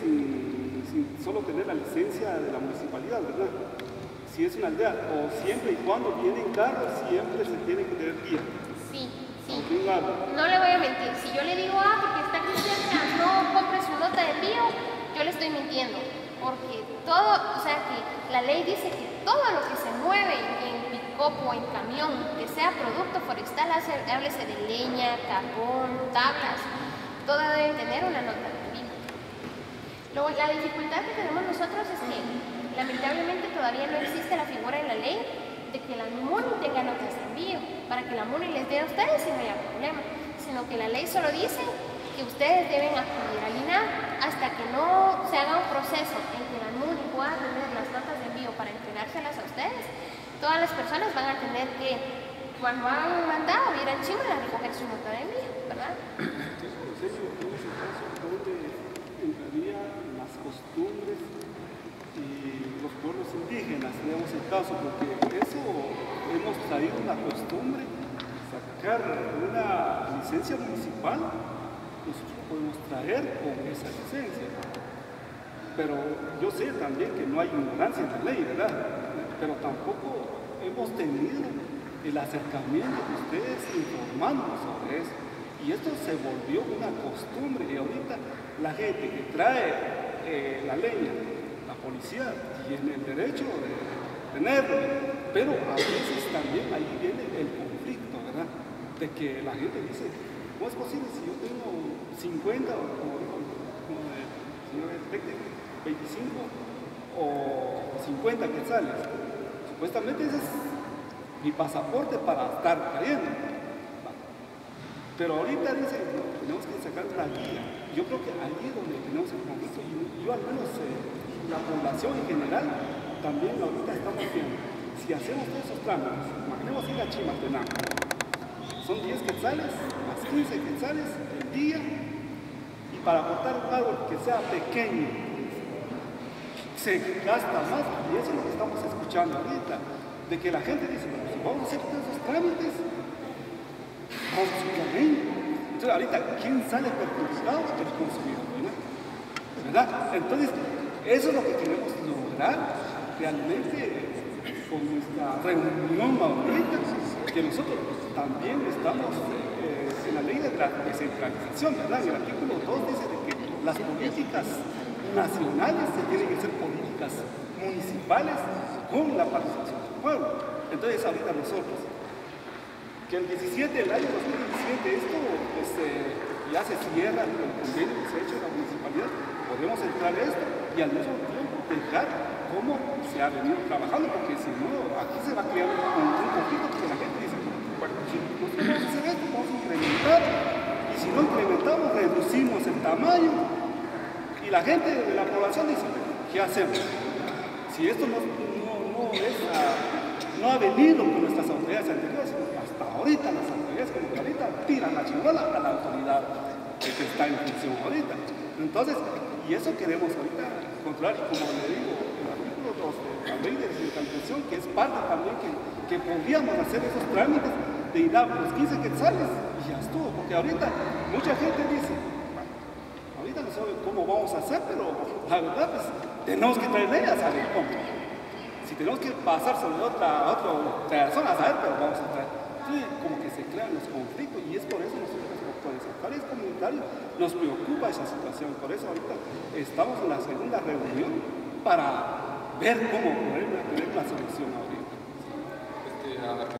sin, sin solo tener la licencia de la municipalidad, ¿verdad? Si es una aldea, o siempre y cuando vienen carros, siempre se tiene que tener guía. Sí, sí. No le voy a mentir. Si yo le digo, ah, porque está aquí cerca, no compre su nota de envío, yo le estoy mintiendo. Porque todo, o sea, que la ley dice que todo lo que se mueve en pick-up o en camión, que sea producto forestal, háblese de leña, carbón, tablas, todo debe tener una nota de. Lo- la dificultad que tenemos nosotros es que lamentablemente todavía no existe la figura en la ley de que la MUNI tenga notas de envío, para que la MUNI les dé a ustedes y no haya problema, sino que la ley solo dice que ustedes deben acudir al INAH hasta que no se haga un proceso en que la MUNI pueda tener las notas de envío para entregárselas a ustedes, todas las personas van a tener que, cuando hagan un mandado, ir al chimbre a recoger su nota de envío, ¿verdad? Las costumbres y los pueblos indígenas, digamos el caso, porque eso hemos traído una costumbre, sacar una licencia municipal, nosotros podemos traer con esa licencia. Pero yo sé también que no hay ignorancia en la ley, ¿verdad? Pero tampoco hemos tenido el acercamiento de ustedes informando sobre eso. Y esto se volvió una costumbre y ahorita la gente que trae eh, la leña, la policía, tiene el derecho de tenerlo, pero a veces también ahí viene el conflicto, ¿verdad? De que la gente dice, ¿cómo es posible si yo tengo 50 o como dijo el señor técnico, 25 o 50 quetzales? Supuestamente ese es mi pasaporte para estar cayendo. Pero ahorita dicen, no, tenemos que sacar una guía. Yo creo que allí es donde tenemos el conflicto. Yo al menos, eh, la población en general, también ahorita estamos viendo. Si hacemos todos esos trámites, imaginemos ir a Chimaltenango. Son 10 quetzales, más 15 quetzales el día. Y para cortar un árbol que sea pequeño, se gasta más. Y eso es lo que estamos escuchando ahorita. De que la gente dice, si vamos a hacer todos esos trámites, ley. Entonces ahorita, ¿quién sale perjudicado? El consumidor, ¿verdad? Entonces, eso es lo que queremos lograr realmente con nuestra reunión ahorita, que nosotros también estamos eh, en la ley de la ¿verdad? En el artículo 2 dice que las políticas nacionales se tienen que ser políticas municipales con la participación del pueblo. Entonces, ahorita nosotros, que el 17, el año 2017, esto pues, ya se cierra el convenio que se ha hecho en la municipalidad, podemos entrar a esto y al mismo tiempo dejar cómo se ha venido trabajando, porque si no, aquí se va a crear un, conflicto porque la gente dice, bueno, si nosotros hacer esto, vamos incrementar, y si no incrementamos, reducimos el tamaño, y la gente de la población dice, ¿qué hacemos? Si esto no, no, no no ha venido con nuestras autoridades anteriores, ahorita las autoridades como que ahorita tiran la chingola a la autoridad que está en función ahorita. Entonces, y eso queremos ahorita controlar, como le digo, el artículo 2 de la ley de descentralización, que es parte también que, que podríamos hacer esos trámites de ir a los 15 quetzales, y ya estuvo, porque ahorita mucha gente dice, "Bueno, ahorita no sabe cómo vamos a hacer, pero la verdad, pues, tenemos que traer ley a cómo. Si tenemos que pasar sobre otra, otra persona a saber, pero vamos a traer. Como que se crean los conflictos y es por eso nosotros como sectores comunitarios nos preocupa esa situación. Por eso ahorita estamos en la segunda reunión para ver cómo poder tener la solución ahorita. Este,